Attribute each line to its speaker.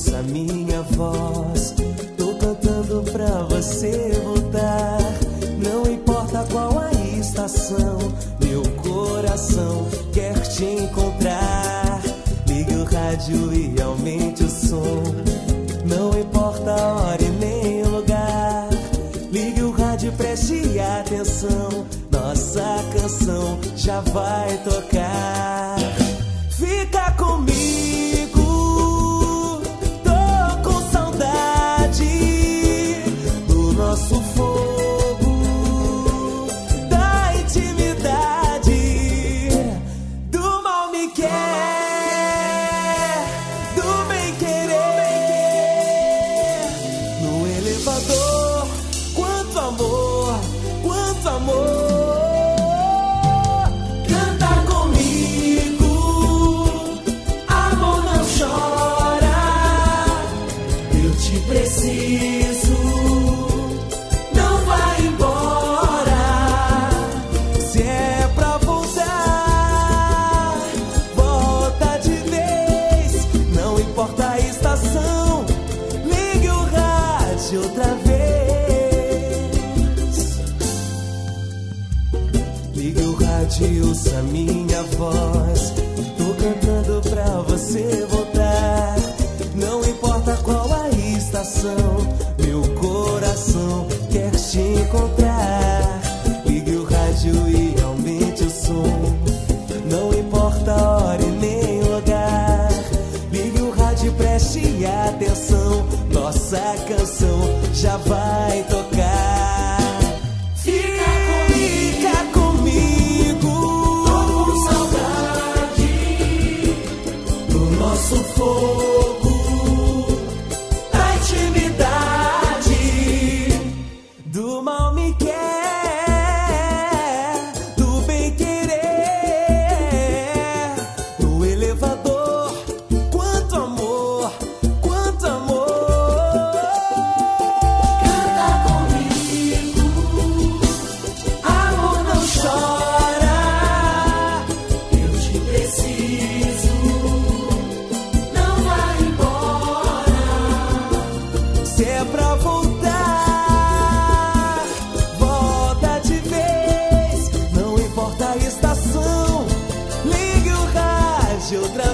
Speaker 1: Ouça minha voz. Tô cantando pra você voltar. Rádio e aumente o som. Não importa a hora e nem o lugar. Ligue o rádio preste atenção. Nossa canção já vai tocar. Te preciso, não vai embora. Se é pra voltar, volta de vez. Não importa a estação, ligue o rádio outra vez. Ligue o rádio, ouça minha voz. Atenção. Nossa canção já vai voltar. Volta de vez, não importa a estação. Ligue o rádio outra